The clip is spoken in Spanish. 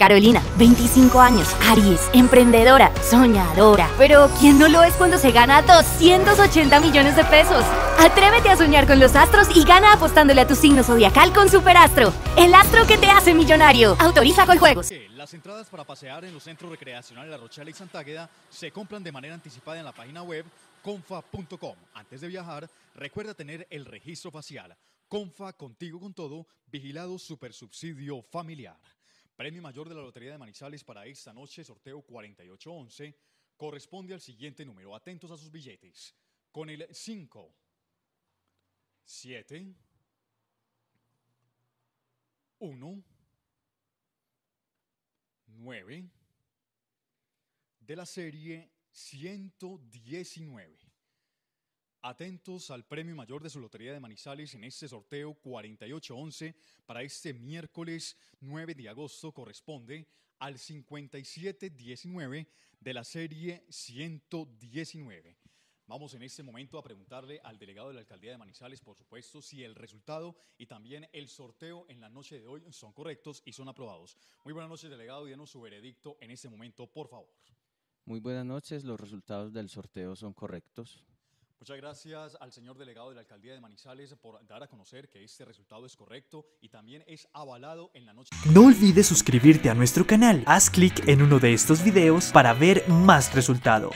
Carolina, 25 años, Aries, emprendedora, soñadora. Pero ¿quién no lo es cuando se gana 280 millones de pesos? Atrévete a soñar con los astros y gana apostándole a tu signo zodiacal con Superastro, el astro que te hace millonario. Autoriza con juegos. Las entradas para pasear en los centros recreacionales La Rochela y Santágueda se compran de manera anticipada en la página web confa.com. Antes de viajar, recuerda tener el registro facial. Confa, contigo con todo, vigilado super subsidio familiar. Premio mayor de la Lotería de Manizales para esta noche, sorteo 4811, corresponde al siguiente número. Atentos a sus billetes. Con el 5, 7, 1, 9 de la serie 119. Atentos al premio mayor de su Lotería de Manizales en este sorteo 4811 para este miércoles 9 de agosto corresponde al 5719 de la serie 119. Vamos en este momento a preguntarle al delegado de la Alcaldía de Manizales, por supuesto, si el resultado y también el sorteo en la noche de hoy son correctos y son aprobados. Muy buenas noches, delegado, y su veredicto en este momento, por favor. Muy buenas noches, los resultados del sorteo son correctos. Muchas gracias al señor delegado de la Alcaldía de Manizales por dar a conocer que este resultado es correcto y también es avalado en la noche. No olvides suscribirte a nuestro canal. Haz clic en uno de estos videos para ver más resultados.